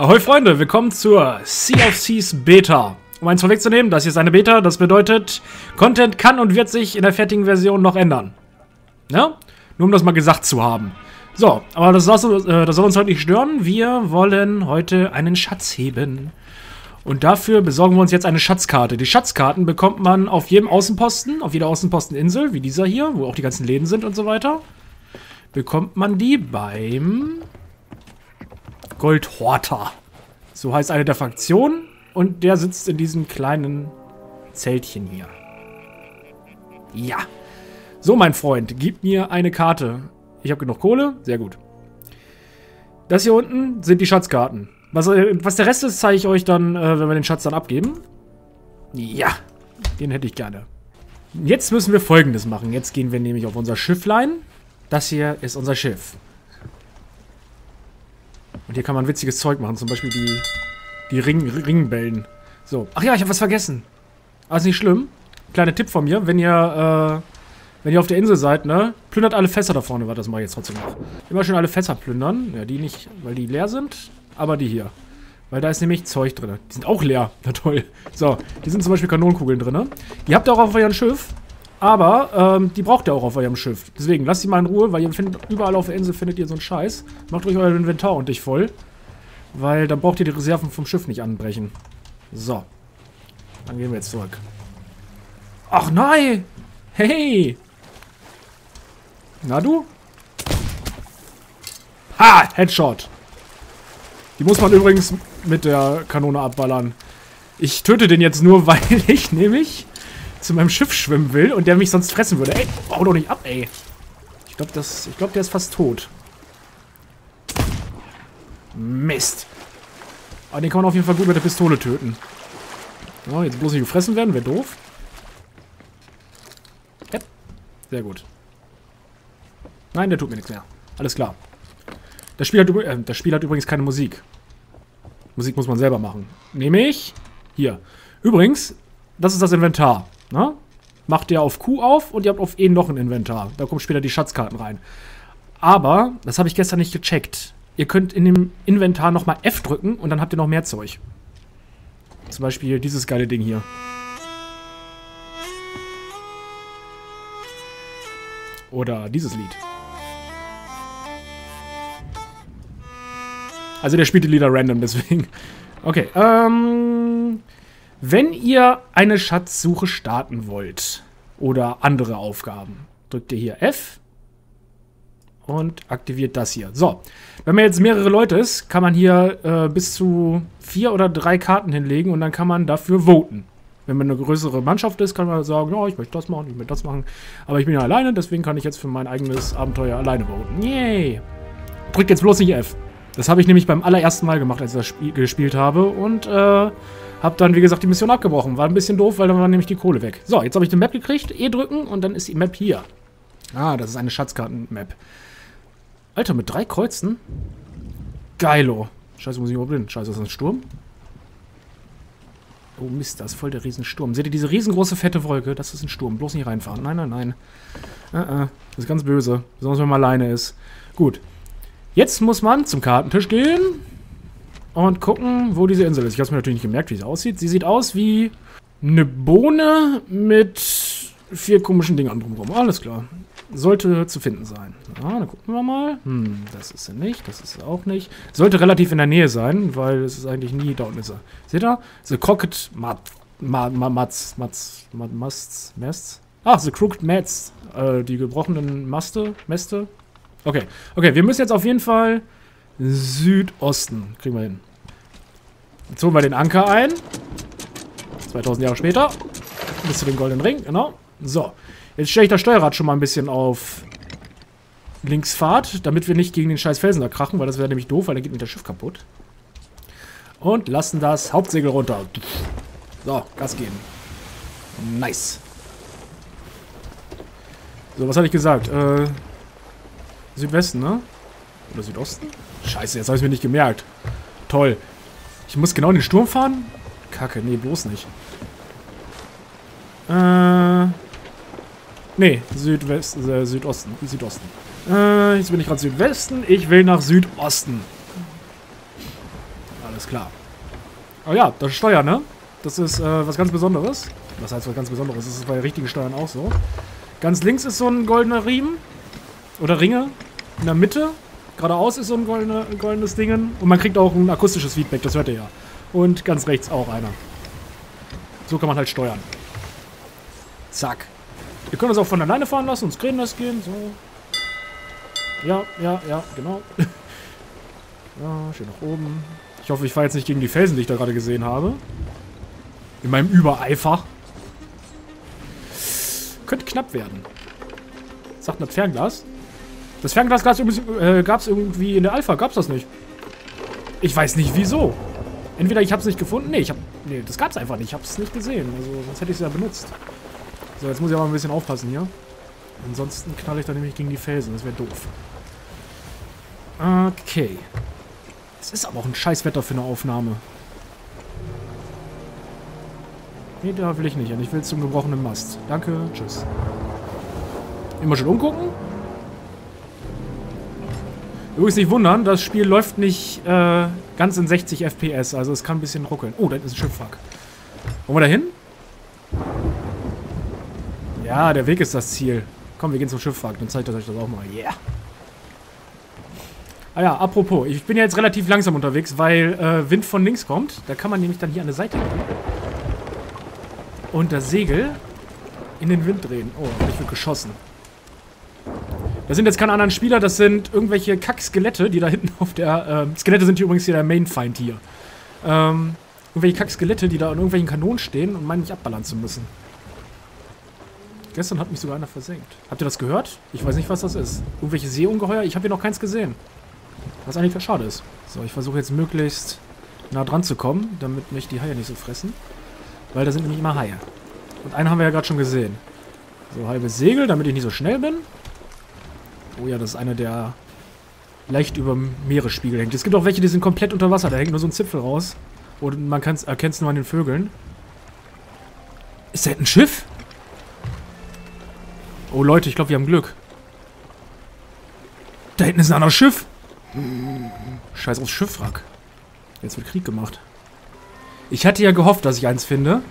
Ahoi Freunde, willkommen zur Seas Beta. Um eins vorwegzunehmen, das hier ist eine Beta, das bedeutet, Content kann und wird sich in der fertigen Version noch ändern. Ja? Nur um das mal gesagt zu haben. So, aber das, soll, äh, das soll uns heute nicht stören. Wir wollen heute einen Schatz heben. Und dafür besorgen wir uns jetzt eine Schatzkarte. Die Schatzkarten bekommt man auf jedem Außenposten, auf jeder Außenposteninsel, wie dieser hier, wo auch die ganzen Läden sind und so weiter. Bekommt man die beim Goldhorter. So heißt eine der Fraktionen. Und der sitzt in diesem kleinen Zeltchen hier. Ja. So, mein Freund, gib mir eine Karte. Ich habe genug Kohle. Sehr gut. Das hier unten sind die Schatzkarten. Was, äh, was der Rest ist, zeige ich euch dann, äh, wenn wir den Schatz dann abgeben. Ja, den hätte ich gerne. Jetzt müssen wir folgendes machen. Jetzt gehen wir nämlich auf unser Schifflein. Das hier ist unser Schiff. Und hier kann man witziges Zeug machen. Zum Beispiel die, die Ring, Ringbellen. So. Ach ja, ich habe was vergessen. Ist nicht schlimm. Kleiner Tipp von mir. Wenn ihr, äh, wenn ihr auf der Insel seid, ne? Plündert alle Fässer da vorne. Warte, das mache ich jetzt trotzdem noch. Immer schön alle Fässer plündern. Ja, die nicht, weil die leer sind. Aber die hier. Weil da ist nämlich Zeug drin. Die sind auch leer. Na toll. So, die sind zum Beispiel Kanonenkugeln drin. Die habt ihr auch auf eurem Schiff. Aber ähm, die braucht ihr auch auf eurem Schiff. Deswegen lasst sie mal in Ruhe, weil ihr findet, überall auf der Insel findet ihr so einen Scheiß. Macht euch euer Inventar und dich voll. Weil dann braucht ihr die Reserven vom Schiff nicht anbrechen. So. Dann gehen wir jetzt zurück. Ach nein! Hey! Na du? Ha! Headshot! Die muss man übrigens mit der Kanone abballern. Ich töte den jetzt nur, weil ich nämlich zu meinem Schiff schwimmen will und der mich sonst fressen würde. Ey, hau doch nicht ab, ey. Ich glaube, ich glaube, der ist fast tot. Mist. Aber den kann man auf jeden Fall gut mit der Pistole töten. Oh, jetzt bloß nicht gefressen werden, wäre doof. Yep. Sehr gut. Nein, der tut mir nichts mehr. Alles klar. Das Spiel, hat, äh, das Spiel hat übrigens keine Musik. Musik muss man selber machen. Nämlich hier. Übrigens, das ist das Inventar. Na? Macht ihr auf Q auf und ihr habt auf E noch ein Inventar. Da kommen später die Schatzkarten rein. Aber, das habe ich gestern nicht gecheckt. Ihr könnt in dem Inventar nochmal F drücken und dann habt ihr noch mehr Zeug. Zum Beispiel dieses geile Ding hier. Oder dieses Lied. Also der spielt die Lieder random, deswegen. Okay, ähm... Wenn ihr eine Schatzsuche starten wollt oder andere Aufgaben, drückt ihr hier F und aktiviert das hier. So, wenn man jetzt mehrere Leute ist, kann man hier äh, bis zu vier oder drei Karten hinlegen und dann kann man dafür voten. Wenn man eine größere Mannschaft ist, kann man sagen, ja, ich möchte das machen, ich möchte das machen. Aber ich bin ja alleine, deswegen kann ich jetzt für mein eigenes Abenteuer alleine voten. Yay! Drückt jetzt bloß nicht F. Das habe ich nämlich beim allerersten Mal gemacht, als ich das Spiel gespielt habe. Und äh, hab dann, wie gesagt, die Mission abgebrochen. War ein bisschen doof, weil dann war nämlich die Kohle weg. So, jetzt habe ich die Map gekriegt. E drücken und dann ist die Map hier. Ah, das ist eine Schatzkarten-Map. Alter, mit drei Kreuzen? Geilo. Scheiße, muss ich überhaupt hin? Scheiße, ist das ein Sturm? Oh Mist, das ist voll der Riesensturm. Seht ihr diese riesengroße fette Wolke? Das ist ein Sturm. Bloß nicht reinfahren. Nein, nein, nein. Uh -uh. Das ist ganz böse. Besonders wenn man alleine ist. Gut. Jetzt muss man zum Kartentisch gehen und gucken, wo diese Insel ist. Ich habe mir natürlich nicht gemerkt, wie sie aussieht. Sie sieht aus wie eine Bohne mit vier komischen Dingen drumherum. Alles klar. Sollte zu finden sein. Ja, dann gucken wir mal. Hm, das ist sie nicht, das ist sie auch nicht. Sollte relativ in der Nähe sein, weil es ist eigentlich nie, da unten ist. Seht ihr? The Crooked Mat, Mat, Mats, Mats, Masts, Masts? Ah, The Crooked Mats. Äh, die gebrochenen Maste, Mäste. Okay, okay, wir müssen jetzt auf jeden Fall Südosten. Kriegen wir hin. Jetzt holen wir den Anker ein. 2000 Jahre später. Bis zu dem goldenen Ring, genau. So. Jetzt stelle ich das Steuerrad schon mal ein bisschen auf Linksfahrt, damit wir nicht gegen den scheiß Felsen da krachen, weil das wäre nämlich doof, weil dann geht mit das Schiff kaputt. Und lassen das Hauptsegel runter. So, Gas geben. Nice. So, was hatte ich gesagt? Äh, Südwesten, ne? Oder Südosten? Scheiße, jetzt habe ich mir nicht gemerkt. Toll. Ich muss genau in den Sturm fahren? Kacke, nee, bloß nicht. Äh. Nee, Südwest, äh, Südosten, Südosten. Äh, jetzt bin ich gerade Südwesten. Ich will nach Südosten. Alles klar. Oh ja, das Steuern, ne? Das ist äh, was ganz Besonderes. Was heißt was ganz Besonderes? Das ist bei richtigen Steuern auch so. Ganz links ist so ein goldener Riemen. Oder Ringe. In der Mitte, geradeaus ist so ein goldene, goldenes Ding. Und man kriegt auch ein akustisches Feedback, das hört ihr ja. Und ganz rechts auch einer. So kann man halt steuern. Zack. Ihr könnt es auch von alleine fahren lassen und Screenless gehen. So. Ja, ja, ja, genau. ja, schön nach oben. Ich hoffe, ich fahre jetzt nicht gegen die Felsen, die ich da gerade gesehen habe. In meinem Übereifer. Könnte knapp werden. Sagt das Fernglas. Das Fernglas äh, gab es irgendwie in der Alpha. Gab es das nicht? Ich weiß nicht, wieso. Entweder ich habe es nicht gefunden. Nee, ich hab, nee das gab es einfach nicht. Ich habe es nicht gesehen. Also, sonst hätte ich es ja benutzt. So, jetzt muss ich aber ein bisschen aufpassen hier. Ansonsten knalle ich da nämlich gegen die Felsen. Das wäre doof. Okay. Es ist aber auch ein scheiß Wetter für eine Aufnahme. Nee, da will ich nicht hin. Ich will zum gebrochenen Mast. Danke, tschüss. Immer schön umgucken. Übrigens nicht wundern, das Spiel läuft nicht äh, ganz in 60 FPS, also es kann ein bisschen ruckeln. Oh, da ist ein Schiffwrack. Wollen wir da hin? Ja, der Weg ist das Ziel. Komm, wir gehen zum Schiffwrack, dann zeigt euch das auch mal. Yeah. Ah ja, apropos, ich bin ja jetzt relativ langsam unterwegs, weil äh, Wind von links kommt. Da kann man nämlich dann hier an der Seite gehen. Und das Segel in den Wind drehen. Oh, ich wird geschossen. Das sind jetzt keine anderen Spieler, das sind irgendwelche Kack-Skelette, die da hinten auf der... Äh, Skelette sind hier übrigens hier der Main-Feind hier. Ähm, irgendwelche Kack-Skelette, die da an irgendwelchen Kanonen stehen und meinen, mich abballern zu müssen. Gestern hat mich sogar einer versenkt. Habt ihr das gehört? Ich weiß nicht, was das ist. Irgendwelche Seeungeheuer? Ich habe hier noch keins gesehen. Was eigentlich schade ist. So, ich versuche jetzt möglichst nah dran zu kommen, damit mich die Haie nicht so fressen. Weil da sind nämlich immer Haie. Und einen haben wir ja gerade schon gesehen. So, halbes Segel, damit ich nicht so schnell bin. Oh ja, das ist einer, der leicht über dem Meeresspiegel hängt. Es gibt auch welche, die sind komplett unter Wasser. Da hängt nur so ein Zipfel raus. Und man erkennt es nur an den Vögeln. Ist da ein Schiff? Oh Leute, ich glaube, wir haben Glück. Da hinten ist ein anderes Schiff. Scheiß aufs Schiffwrack. Jetzt wird Krieg gemacht. Ich hatte ja gehofft, dass ich eins finde.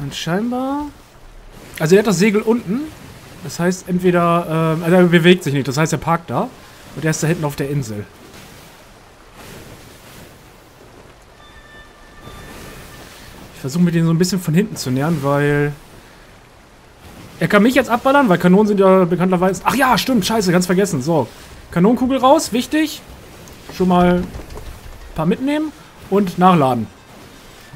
Und scheinbar... Also er hat das Segel unten. Das heißt entweder... Ähm, also er bewegt sich nicht. Das heißt, er parkt da. Und er ist da hinten auf der Insel. Ich versuche mir den so ein bisschen von hinten zu nähern, weil... Er kann mich jetzt abballern, weil Kanonen sind ja bekannterweise... Ach ja, stimmt, scheiße, ganz vergessen. So, Kanonenkugel raus, wichtig. Schon mal ein paar mitnehmen und nachladen.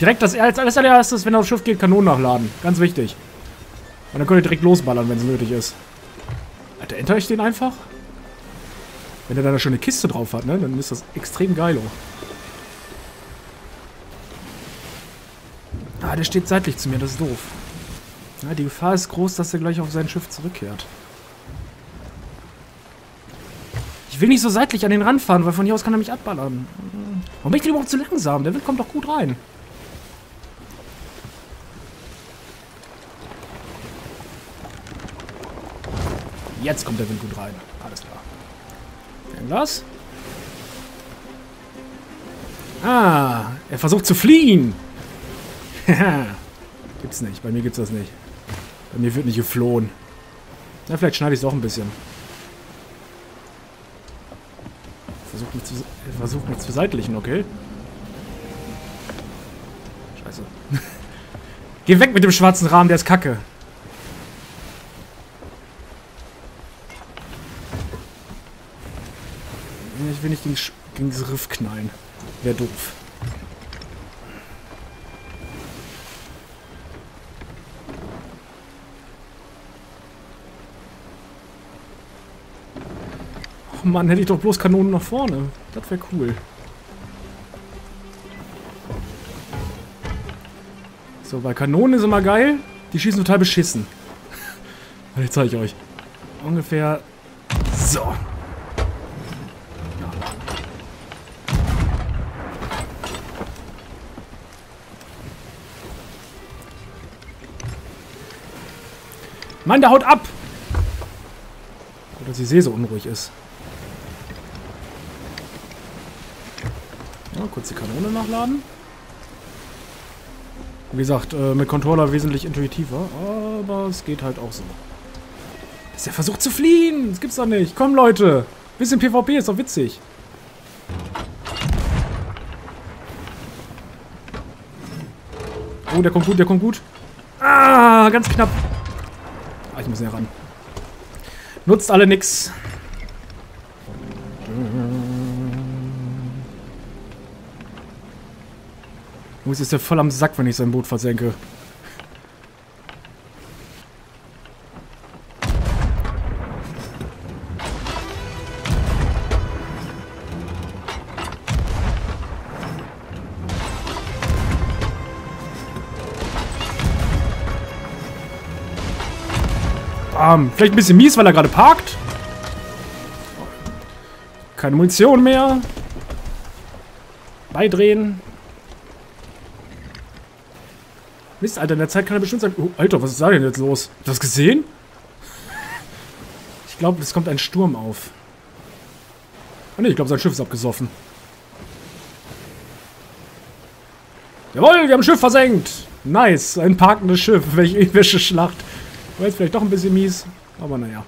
Direkt das als allererstes, wenn er aufs Schiff geht, Kanonen nachladen. Ganz wichtig. Und dann könnt ihr direkt losballern, wenn es nötig ist. Alter, enter ich den einfach? Wenn er da schon eine Kiste drauf hat, ne, dann ist das extrem geil. Ah, der steht seitlich zu mir, das ist doof. Ja, die Gefahr ist groß, dass er gleich auf sein Schiff zurückkehrt. Ich will nicht so seitlich an den Rand fahren, weil von hier aus kann er mich abballern. Warum bin ich denn überhaupt zu langsam? Der Wind kommt doch gut rein. Jetzt kommt der Wind gut rein. Alles klar. Fernglas. Ah, er versucht zu fliehen. gibt's nicht. Bei mir gibt's das nicht. Bei mir wird nicht geflohen. Na, vielleicht schneide ich es auch ein bisschen. Versucht mich zu, versucht mich zu seitlichen, okay? Scheiße. Geh weg mit dem schwarzen Rahmen, der ist kacke. Ich nicht gegen, dieses Riff knallen. Wäre doof. Oh Mann, hätte ich doch bloß Kanonen nach vorne. Das wäre cool. So, bei Kanonen ist immer geil. Die schießen total beschissen. ich zeige ich euch. Ungefähr so. Mann, der haut ab! Oder die See so unruhig ist. Ja, kurz die Kanone nachladen. Wie gesagt, äh, mit Controller wesentlich intuitiver, aber es geht halt auch so. Ist der versucht zu fliehen! Das gibt's doch nicht. Komm, Leute! Bisschen PvP ist doch witzig. Oh, der kommt gut, der kommt gut. Ah, ganz knapp. Ich muss näher ran. Nutzt alle nix. Muss ist ja voll am Sack, wenn ich sein Boot versenke. Bam. Vielleicht ein bisschen mies, weil er gerade parkt. Keine Munition mehr. Beidrehen. Mist, Alter, in der Zeit kann er bestimmt sagen, oh, Alter, was ist da denn jetzt los? Habt ihr das gesehen? Ich glaube, es kommt ein Sturm auf. Oh ne, ich glaube, sein Schiff ist abgesoffen. Jawohl, wir haben ein Schiff versenkt. Nice, ein parkendes Schiff. Welche, welche Schlacht. War jetzt vielleicht doch ein bisschen mies, aber naja.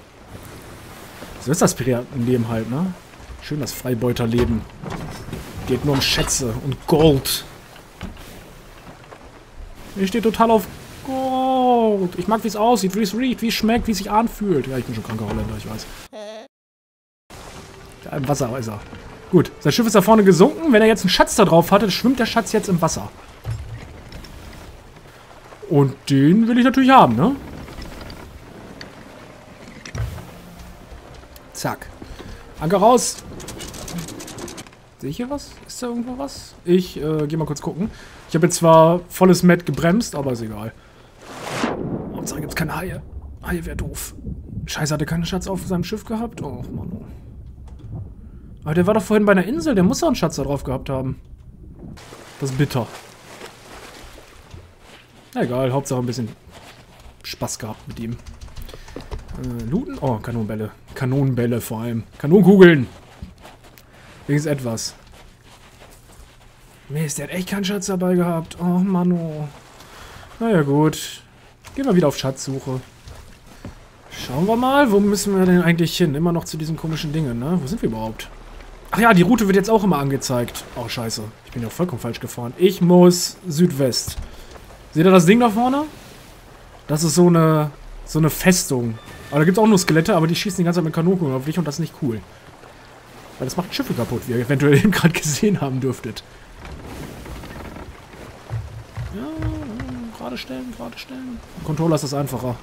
So ist das Piratenleben halt, ne? Schön das Freibeuterleben. Geht nur um Schätze und Gold. Ich stehe total auf Gold. Ich mag, wie es aussieht, wie es riecht, wie es schmeckt, wie es sich anfühlt. Ja, ich bin schon kranker Holländer, ich weiß. Da im Wasser ist er. Gut, sein Schiff ist da vorne gesunken. Wenn er jetzt einen Schatz da drauf hatte, schwimmt der Schatz jetzt im Wasser. Und den will ich natürlich haben, ne? Zack. Anker raus. Sehe ich hier was? Ist da irgendwo was? Ich äh, gehe mal kurz gucken. Ich habe jetzt zwar volles Met gebremst, aber ist egal. Hauptsache gibt es keine Haie. Haie wäre doof. Scheiße, hat er keinen Schatz auf seinem Schiff gehabt? Oh, Mann. Aber der war doch vorhin bei einer Insel. Der muss doch einen Schatz da drauf gehabt haben. Das ist bitter. Egal, Hauptsache ein bisschen Spaß gehabt mit ihm. Äh, looten? Oh, Kanonenbälle. Kanonenbälle vor allem. Kanonenkugeln. Wenigstens etwas. Mist, der hat echt keinen Schatz dabei gehabt. Oh, Mano. Naja, gut. Gehen wir wieder auf Schatzsuche. Schauen wir mal, wo müssen wir denn eigentlich hin? Immer noch zu diesen komischen Dingen, ne? Wo sind wir überhaupt? Ach ja, die Route wird jetzt auch immer angezeigt. Oh, scheiße. Ich bin ja vollkommen falsch gefahren. Ich muss Südwest. Seht ihr das Ding da vorne? Das ist so eine, so eine Festung. Aber da gibt es auch nur Skelette, aber die schießen die ganze Zeit mit Kanonen auf dich und das ist nicht cool. Weil das macht Schiffe kaputt, wie ihr eventuell eben gerade gesehen haben dürftet. Ja, gerade stellen, gerade stellen. Controller ist das einfacher.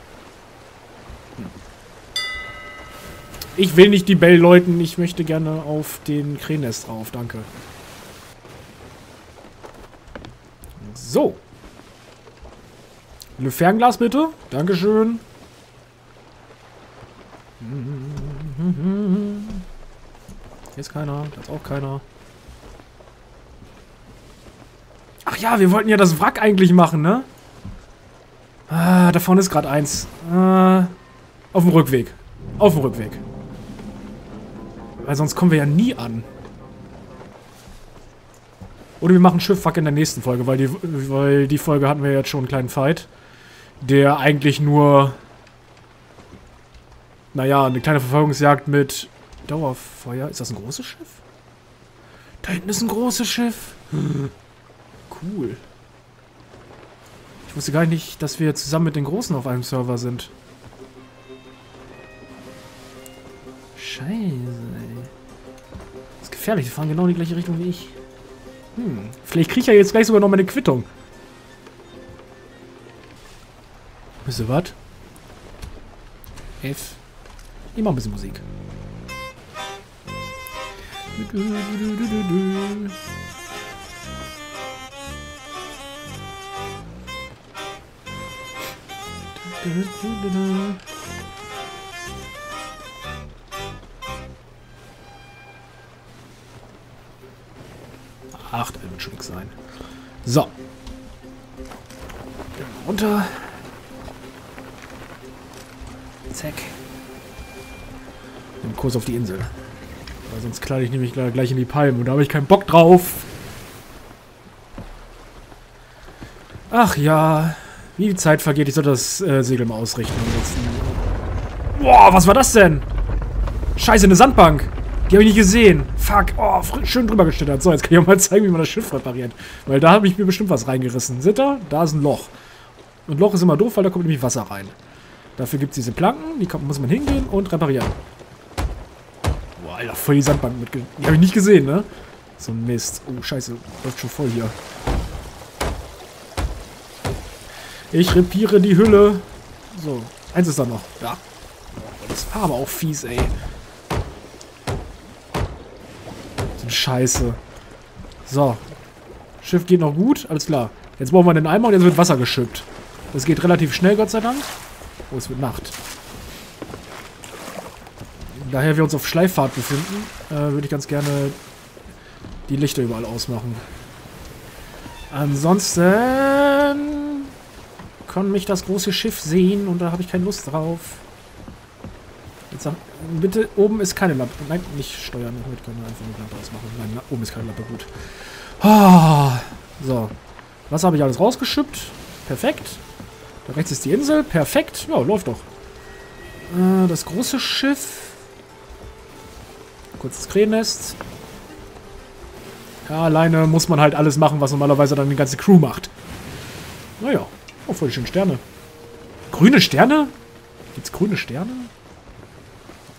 Ich will nicht die Bell läuten, ich möchte gerne auf den Krähennest drauf, danke. So. Eine Fernglas bitte. Dankeschön. Hier ist keiner, da ist auch keiner. Ach ja, wir wollten ja das Wrack eigentlich machen, ne? Ah, da vorne ist gerade eins. Ah, auf dem Rückweg. Auf dem Rückweg. Weil sonst kommen wir ja nie an. Oder wir machen Schiffwrack in der nächsten Folge, weil die, weil die Folge hatten wir jetzt schon einen kleinen Fight. Der eigentlich nur naja, eine kleine Verfolgungsjagd mit Dauerfeuer. Ist das ein großes Schiff? Da hinten ist ein großes Schiff. cool. Ich wusste gar nicht, dass wir zusammen mit den Großen auf einem Server sind. Scheiße, ey. Das ist gefährlich. Die fahren genau in die gleiche Richtung wie ich. Hm. Vielleicht kriege ich ja jetzt gleich sogar noch meine Quittung. Wisst ihr was? F. Immer ein bisschen Musik. Acht wird schon sein. So. Runter. Zack einen Kurs auf die Insel. Weil sonst kleide ich nämlich gleich in die Palmen und da habe ich keinen Bock drauf. Ach ja, wie die Zeit vergeht. Ich soll das äh, Segel mal ausrichten. Boah, was war das denn? Scheiße, eine Sandbank. Die habe ich nicht gesehen. Fuck. Oh, schön drüber geschlittert. So, jetzt kann ich auch mal zeigen, wie man das Schiff repariert. Weil da habe ich mir bestimmt was reingerissen. Seht ihr? Da ist ein Loch. Und Loch ist immer doof, weil da kommt nämlich Wasser rein. Dafür gibt es diese Planken. Die muss man hingehen und reparieren. Alter, voll die Sandbank mitge... Die habe ich nicht gesehen, ne? So ein Mist. Oh, scheiße. Läuft schon voll hier. Ich repiere die Hülle. So, eins ist da noch. Ja. Das war aber auch fies, ey. So Scheiße. So. Schiff geht noch gut. Alles klar. Jetzt brauchen wir den Eimer und jetzt wird Wasser geschippt. Das geht relativ schnell, Gott sei Dank. Oh, es wird Nacht. Daher wir uns auf Schleiffahrt befinden, äh, würde ich ganz gerne die Lichter überall ausmachen. Ansonsten kann mich das große Schiff sehen und da habe ich keine Lust drauf. Jetzt sag, bitte, oben ist keine Lampe. Nein, nicht steuern. Heute können wir einfach eine Lampe ausmachen. Nein, oben ist keine Lampe. Gut. Ah, so. Was habe ich alles rausgeschippt? Perfekt. Da rechts ist die Insel. Perfekt. Ja, läuft doch. Äh, das große Schiff. Kurzes Krähennest. Ja, alleine muss man halt alles machen, was normalerweise dann die ganze Crew macht. Naja. Oh, voll schöne Sterne. Grüne Sterne? Gibt's grüne Sterne?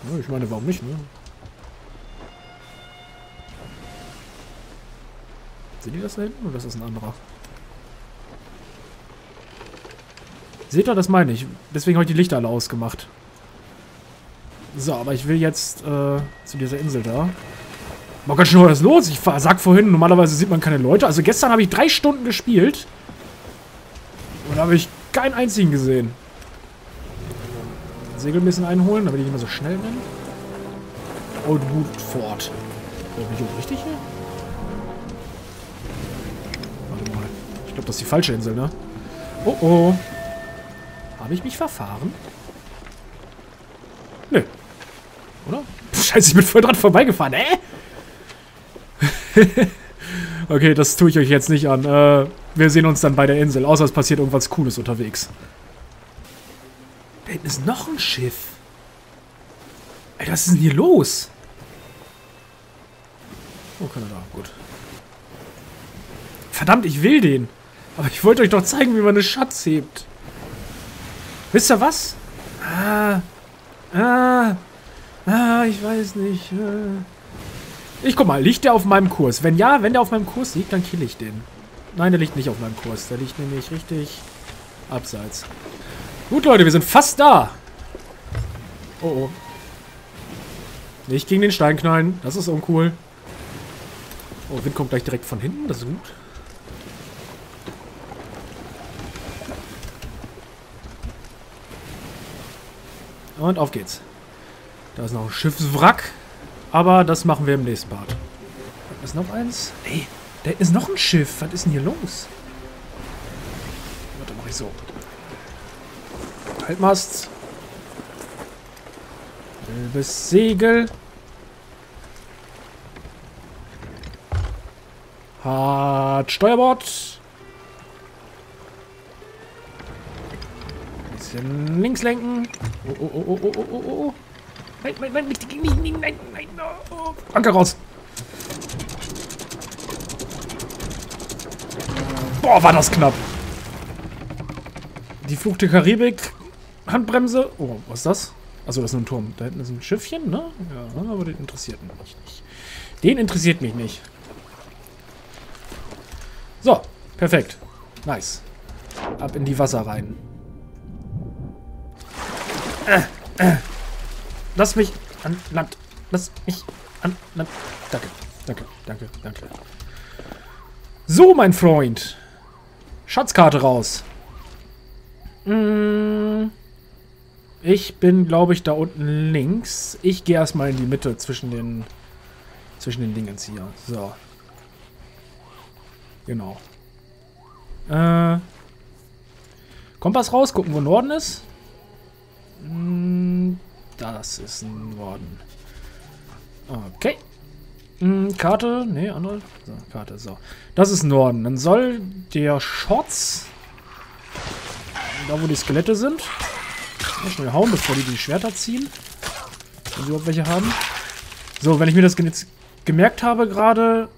Ja, ich meine, warum nicht, ne? Seht ihr das da hinten oder ist das ein anderer? Seht ihr, das meine ich. Deswegen habe ich die Lichter alle ausgemacht. So, aber ich will jetzt äh, zu dieser Insel da. Mal ganz schön was los. Ich sag vorhin, normalerweise sieht man keine Leute. Also gestern habe ich drei Stunden gespielt. Und habe ich keinen einzigen gesehen. Segel ein bisschen einholen, damit ich nicht mehr so schnell bin. Und gut fort. Bin ich auch richtig hier? Warte mal. Ich glaube, das ist die falsche Insel, ne? Oh oh. Habe ich mich verfahren? Nö. Oder? Scheiße, ich bin voll dran vorbeigefahren, äh? okay, das tue ich euch jetzt nicht an. Äh, wir sehen uns dann bei der Insel, außer es passiert irgendwas Cooles unterwegs. Da hinten ist noch ein Schiff. Ey, was ist denn hier los? Oh, Kanada, gut. Verdammt, ich will den. Aber ich wollte euch doch zeigen, wie man eine Schatz hebt. Wisst ihr was? Ah, ah, ah, ich weiß nicht. Äh. Ich guck mal, liegt der auf meinem Kurs? Wenn ja, wenn der auf meinem Kurs liegt, dann kill ich den. Nein, der liegt nicht auf meinem Kurs. Der liegt nämlich richtig abseits. Gut, Leute, wir sind fast da. Oh, oh. Nicht gegen den Stein knallen. Das ist uncool. Oh, Wind kommt gleich direkt von hinten. Das ist gut. Und auf geht's. Da ist noch ein Schiffswrack. Aber das machen wir im nächsten Part. Ist noch eins. Ey, da ist noch ein Schiff. Was ist denn hier los? Warte, mach ich so. Halbmast. Gelbes Segel. Hat Steuerbord. Bisschen links lenken. Oh, oh, oh, oh, oh, oh, oh. Nein, nein, nein, nicht, nicht, nicht, nein, nein, oh. Anker raus. Boah, war das knapp. Die Flug der Karibik. Handbremse. Oh, was ist das? Achso, das ist ein Turm. Da hinten ist ein Schiffchen, ne? Ja, aber den interessiert mich nicht. Den interessiert mich nicht. So, perfekt. Nice. Ab in die Wasser rein. Äh, äh. Lass mich an Land. Lass mich an Land. Danke, danke, danke, danke. So, mein Freund. Schatzkarte raus. Hm, ich bin, glaube ich, da unten links. Ich gehe erstmal in die Mitte zwischen den zwischen den Dingens hier. So. Genau. Äh, Kompass raus, gucken, wo Norden ist. Hm, das ist Norden. Okay. Hm, Karte. Nee, andere. So, Karte. So. Das ist Norden. Dann soll der Schotz Da, wo die Skelette sind. Mal schnell hauen, bevor die die Schwerter ziehen. Wenn sie überhaupt welche haben. So, wenn ich mir das jetzt gemerkt habe gerade,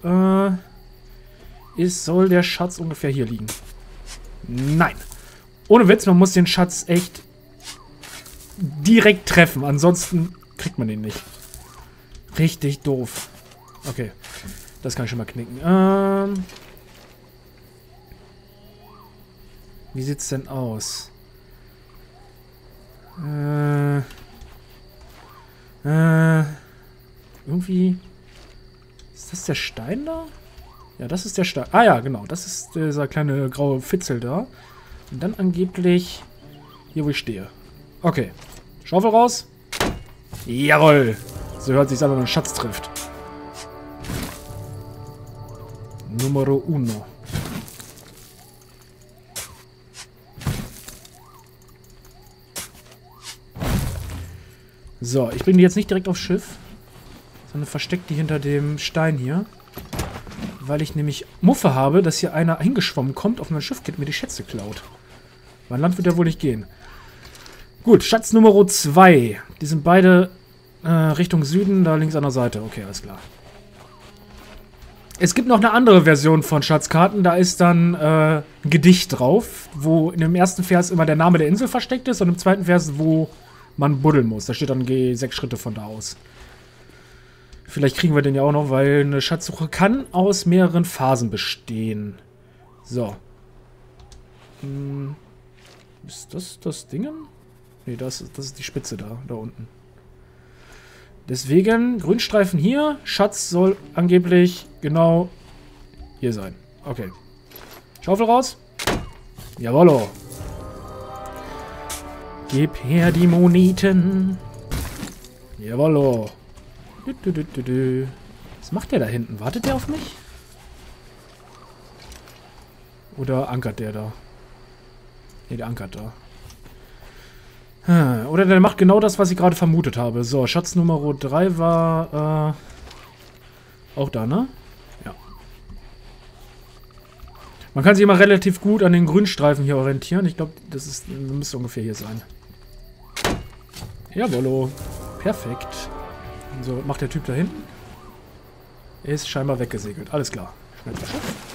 äh, ist, soll der Schatz ungefähr hier liegen. Nein. Ohne Witz, man muss den Schatz echt direkt treffen. Ansonsten kriegt man den nicht. Richtig doof. Okay. Das kann ich schon mal knicken. Ähm... Wie sieht's denn aus? Äh... Äh... Irgendwie... Ist das der Stein da? Ja, das ist der Stein. Ah ja, genau. Das ist dieser kleine graue Fitzel da. Und dann angeblich hier, wo ich stehe. Okay. Schaufel raus. Jawoll. So hört sich an, wenn man einen Schatz trifft. Numero uno. So, ich bringe die jetzt nicht direkt aufs Schiff, sondern verstecke die hinter dem Stein hier. Weil ich nämlich Muffe habe, dass hier einer hingeschwommen kommt, auf mein Schiff geht, mir die Schätze klaut. Mein Land wird ja wohl nicht gehen. Gut, Schatz Nummer 2. Die sind beide äh, Richtung Süden, da links an der Seite. Okay, alles klar. Es gibt noch eine andere Version von Schatzkarten. Da ist dann äh, ein Gedicht drauf, wo in dem ersten Vers immer der Name der Insel versteckt ist und im zweiten Vers, wo man buddeln muss. Da steht dann, geh sechs Schritte von da aus. Vielleicht kriegen wir den ja auch noch, weil eine Schatzsuche kann aus mehreren Phasen bestehen. So. Hm. Ist das das Ding? Ne, das, das ist die Spitze da, da unten. Deswegen, Grünstreifen hier. Schatz soll angeblich genau hier sein. Okay. Schaufel raus. Jawollo. Gib her die Moneten. Jawollo. Was macht der da hinten? Wartet der auf mich? Oder ankert der da? Ne, der ankert da. Oder der macht genau das, was ich gerade vermutet habe. So, Schatz Nummer 3 war äh, auch da, ne? Ja. Man kann sich immer relativ gut an den Grünstreifen hier orientieren. Ich glaube, das ist, müsste ungefähr hier sein. Jawollo. Perfekt. So, macht der Typ da hinten? Er ist scheinbar weggesegelt. Alles klar. Schnell Schiff.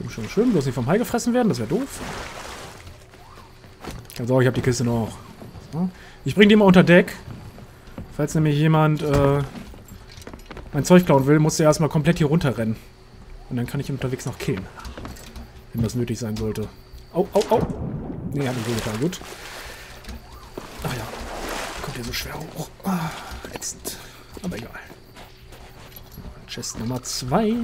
Schön, schön, schön. Bloß nicht vom Hai gefressen werden, das wäre doof. Also, ich habe die Kiste noch. So. Ich bringe die mal unter Deck. Falls nämlich jemand äh, mein Zeug klauen will, muss er erstmal komplett hier runterrennen. Und dann kann ich ihn unterwegs noch killen. Wenn das nötig sein sollte. Au, au, au. Nee, hat nicht wehgetan. Gut. Ach ja. Kommt hier so schwer hoch. Ah, ätzend. Aber egal. Chest Nummer 2.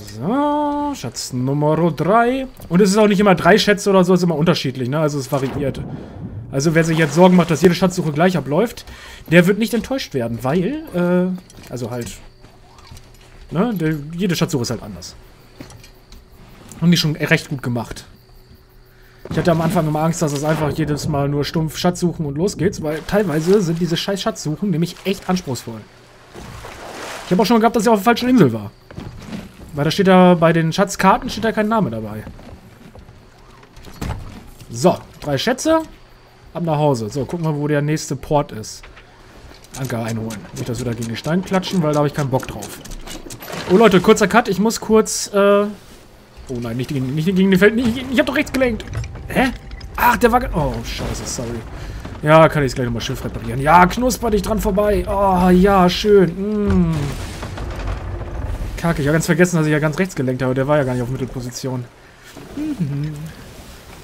So, Schatz Nummer 3. Und es ist auch nicht immer drei Schätze oder so, es ist immer unterschiedlich, ne? Also es variiert. Also wer sich jetzt Sorgen macht, dass jede Schatzsuche gleich abläuft, der wird nicht enttäuscht werden, weil, äh, also halt, ne? Der, jede Schatzsuche ist halt anders. Und die schon recht gut gemacht. Ich hatte am Anfang immer Angst, dass es einfach jedes Mal nur stumpf Schatz suchen und los geht's, weil teilweise sind diese scheiß Schatzsuchen nämlich echt anspruchsvoll. Ich habe auch schon mal gehabt, dass ich auf der falschen Insel war. Weil da steht da, bei den Schatzkarten steht da kein Name dabei. So, drei Schätze. Ab nach Hause. So, gucken wir, wo der nächste Port ist. Anker einholen. Nicht, dass wir da gegen den Stein klatschen, weil da habe ich keinen Bock drauf. Oh Leute, kurzer Cut. Ich muss kurz, äh... Oh nein, nicht gegen, nicht gegen den Feld. Ich, ich habe doch rechts gelenkt. Hä? Ach, der war... Oh, scheiße, sorry. Ja, kann ich jetzt gleich nochmal Schiff reparieren. Ja, knusper dich dran vorbei. Oh, ja, schön. Mm. Kacke, ich habe ganz vergessen, dass ich ja ganz rechts gelenkt habe. Der war ja gar nicht auf Mittelposition. Mhm.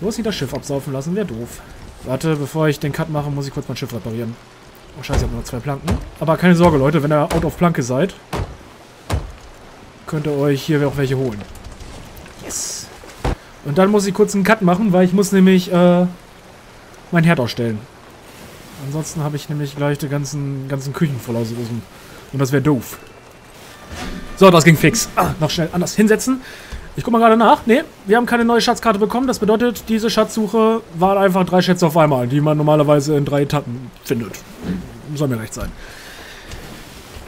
Bloß nicht das Schiff absaufen lassen, wäre doof. Warte, bevor ich den Cut mache, muss ich kurz mein Schiff reparieren. Oh scheiße, ich habe nur zwei Planken. Aber keine Sorge, Leute, wenn ihr out of Planke seid, könnt ihr euch hier auch welche holen. Yes. Und dann muss ich kurz einen Cut machen, weil ich muss nämlich äh, mein Herd ausstellen. Ansonsten habe ich nämlich gleich die ganzen, ganzen Küchen voller Soßen. Und das wäre doof. So, das ging fix. Ah, noch schnell anders hinsetzen. Ich guck mal gerade nach. Ne, wir haben keine neue Schatzkarte bekommen. Das bedeutet, diese Schatzsuche waren einfach drei Schätze auf einmal, die man normalerweise in drei Etappen findet. Soll mir recht sein.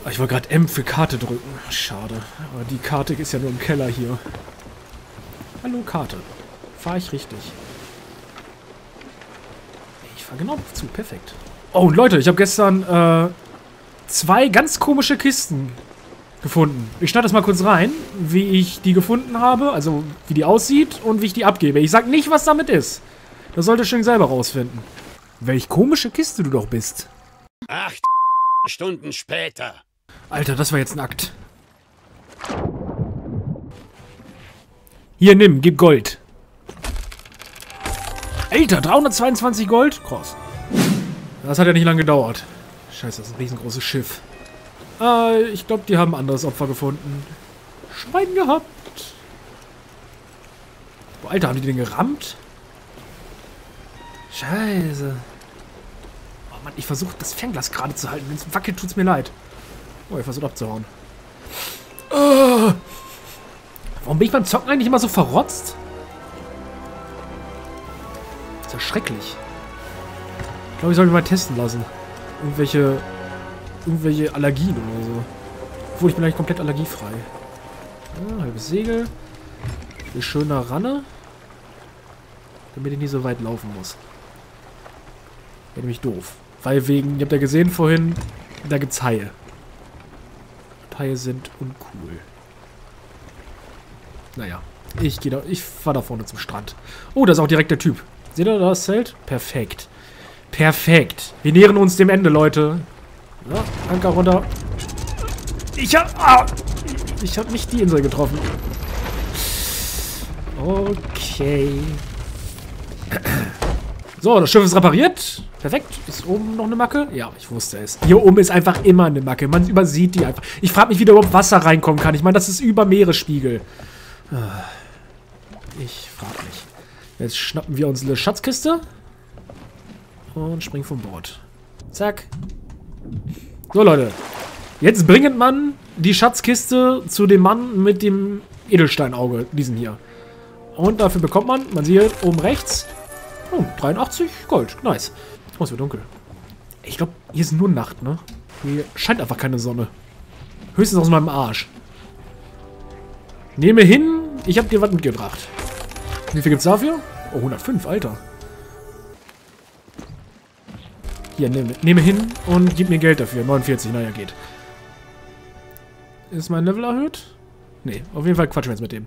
Ah, Ich wollte gerade M für Karte drücken. Schade. Aber die Karte ist ja nur im Keller hier. Hallo Karte. Fahre ich richtig? Ich fahre genau zu. Perfekt. Oh, und Leute, ich habe gestern äh, zwei ganz komische Kisten gefunden. Ich schneide das mal kurz rein, wie ich die gefunden habe, also wie die aussieht und wie ich die abgebe. Ich sag nicht, was damit ist. Das sollte schön selber rausfinden. Welch komische Kiste du doch bist. Acht Stunden später. Alter, das war jetzt ein Akt. Hier, nimm, gib Gold. Alter, 322 Gold? Krass. Das hat ja nicht lange gedauert. Scheiße, das ist ein riesengroßes Schiff. Äh, ich glaube, die haben ein anderes Opfer gefunden. Schwein gehabt. Boah, Alter, haben die den gerammt? Scheiße. Oh Mann, ich versuche das Fernglas gerade zu halten. Wenn es wackelt, tut's mir leid. Oh, er versucht abzuhauen. Oh. Warum bin ich beim Zocken eigentlich immer so verrotzt? Das ist ja schrecklich. Ich glaube, ich sollte mal testen lassen. Irgendwelche. Irgendwelche Allergien oder so. Obwohl, ich bin eigentlich komplett allergiefrei. Ja, halbes Segel. Hier schöner Ranne. Damit ich nicht so weit laufen muss. Wäre nämlich doof. Weil wegen, ihr habt ja gesehen vorhin, da gibt's Haie. Und Haie sind uncool. Naja, ich gehe da, ich fahr da vorne zum Strand. Oh, da ist auch direkt der Typ. Seht ihr da das Zelt? Perfekt. Perfekt. Wir nähern uns dem Ende, Leute. Ja, Anker runter. Ich hab, ah, ich hab nicht die Insel getroffen. Okay. So, das Schiff ist repariert. Perfekt. Ist oben noch eine Macke? Ja, ich wusste es. Hier oben ist einfach immer eine Macke. Man übersieht die einfach. Ich frage mich, wie da überhaupt Wasser reinkommen kann. Ich meine, das ist über Meeresspiegel. Ah. Ich frage mich. Jetzt schnappen wir uns eine Schatzkiste. Und springen vom Bord. Zack. So, Leute. Jetzt bringt man die Schatzkiste zu dem Mann mit dem Edelsteinauge. Diesen hier. Und dafür bekommt man, man sieht oben rechts, Oh, 83 Gold. Nice. Oh, es wird dunkel. Ich glaube, hier ist nur Nacht, ne? Hier scheint einfach keine Sonne. Höchstens aus meinem Arsch. Nehme hin, ich habe dir was mitgebracht. Wie viel gibt's dafür? Oh, 105, Alter. Hier, nehme, nehme hin und gib mir Geld dafür. 49, naja, geht. Ist mein Level erhöht? Nee, auf jeden Fall quatschen wir jetzt mit dem.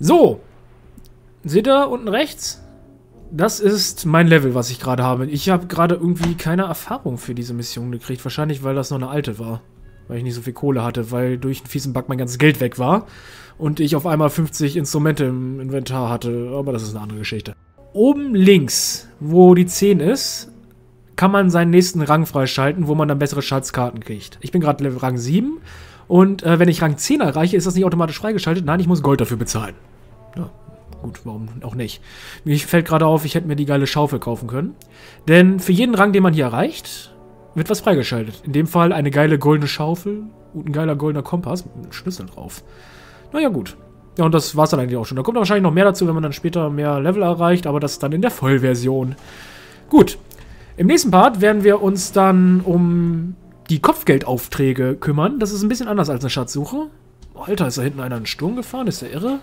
So. Seht ihr unten rechts? Das ist mein Level, was ich gerade habe. Ich habe gerade irgendwie keine Erfahrung für diese Mission gekriegt. Wahrscheinlich, weil das noch eine alte war. Weil ich nicht so viel Kohle hatte, weil durch einen fiesen Bug mein ganzes Geld weg war. Und ich auf einmal 50 Instrumente im Inventar hatte. Aber das ist eine andere Geschichte. Oben links, wo die 10 ist, kann man seinen nächsten Rang freischalten, wo man dann bessere Schatzkarten kriegt. Ich bin gerade Rang 7. Und äh, wenn ich Rang 10 erreiche, ist das nicht automatisch freigeschaltet. Nein, ich muss Gold dafür bezahlen. Ja, Gut, warum auch nicht. Mir fällt gerade auf, ich hätte mir die geile Schaufel kaufen können. Denn für jeden Rang, den man hier erreicht, wird was freigeschaltet. In dem Fall eine geile goldene Schaufel und ein geiler goldener Kompass mit einem Schlüssel drauf. Naja, gut. Ja, und das war's dann eigentlich auch schon. Da kommt wahrscheinlich noch mehr dazu, wenn man dann später mehr Level erreicht, aber das ist dann in der Vollversion. Gut. Im nächsten Part werden wir uns dann um die Kopfgeldaufträge kümmern. Das ist ein bisschen anders als eine Schatzsuche. Oh, Alter, ist da hinten einer in den Sturm gefahren? Ist der irre?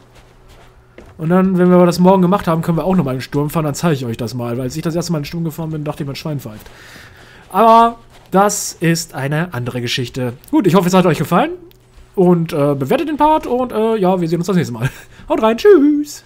Und dann, wenn wir das morgen gemacht haben, können wir auch nochmal in den Sturm fahren. Dann zeige ich euch das mal. Weil als ich das erste Mal in den Sturm gefahren bin, dachte ich, mein Schwein pfeift. Aber das ist eine andere Geschichte. Gut, ich hoffe, es hat euch gefallen. Und äh, bewertet den Part. Und äh, ja, wir sehen uns das nächste Mal. Haut rein. Tschüss.